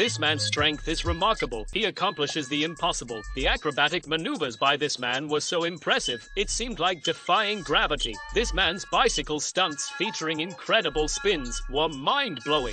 This man's strength is remarkable. He accomplishes the impossible. The acrobatic maneuvers by this man were so impressive, it seemed like defying gravity. This man's bicycle stunts featuring incredible spins were mind blowing.